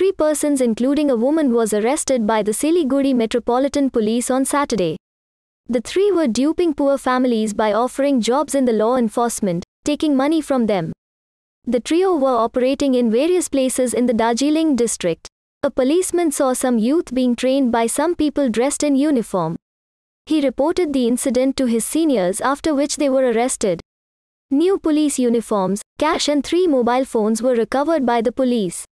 three persons, including a woman, was arrested by the Siliguri Metropolitan Police on Saturday. The three were duping poor families by offering jobs in the law enforcement, taking money from them. The trio were operating in various places in the Darjeeling district. A policeman saw some youth being trained by some people dressed in uniform. He reported the incident to his seniors, after which they were arrested. New police uniforms, cash, and three mobile phones were recovered by the police.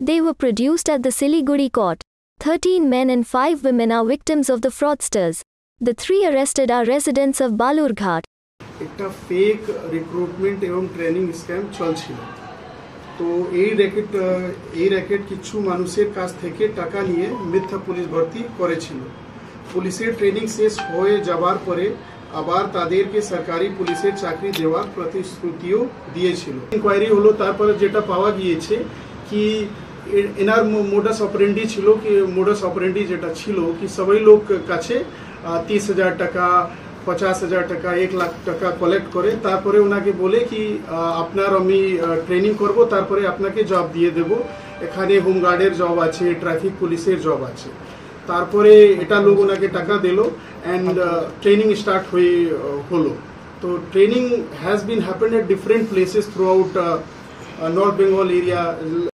They were produced at the Siliguri court. 13 men and 5 women are victims of the fraudsters. The three arrested are residents of Balurghat. একটা fake recruitment এবং training scam চলছিল তো এই racket এই racket কিছু মানুষের কাছ থেকে টাকা নিয়ে মিথ্যা পুলিশ ভর্তি করেছিল পুলিশের ট্রেনিং শেষ হয়ে যাবার পরে আবার তাদেরকে সরকারি পুলিশের চাকরি দেওয়ার প্রতিশ্রুতিও দিয়েছিল ইনকোয়ারি হলো তারপরে যেটা পাওয়া গিয়েছে কি এ- এনার মোডাস অপারেন্ডি ছিল কি মোডাস অপারেন্ডি যেটা ছিল কি, সবাই লোক কাছে তিরিশ হাজার টাকা পঞ্চাশ হাজার টাকা, এক লাখ টাকা কালেক্ট করে, তারপরে ওনাকে বলে কি আপনার আমি ট্রেনিং করব, তারপরে আপনাকে জব দিয়ে দেব। এখানে হোমগার্ডের জব আছে ট্রাফিক পুলিশের জব আছে। তারপরে এটা লোক ওনাকে টাকা দিল অ্যান্ড ট্রেনিং স্টার্ট হয়ে হলো। তো training has been happened at different places throughout north Bengal area